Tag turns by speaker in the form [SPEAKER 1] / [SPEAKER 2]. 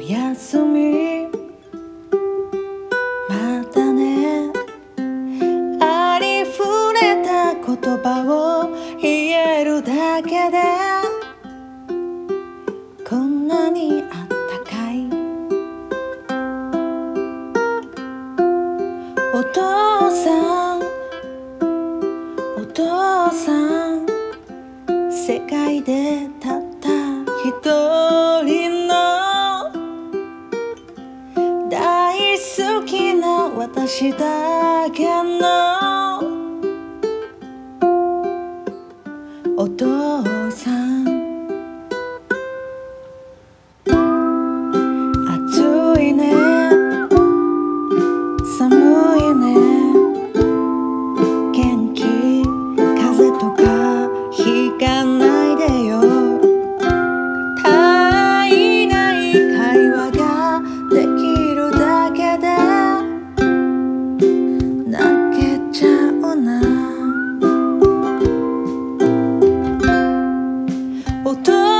[SPEAKER 1] 休み。またね。ありふれた言葉を言えるだけでこんなにあったかい。お父さんお父さん世界でたった一人の大好きな私だけの voltou.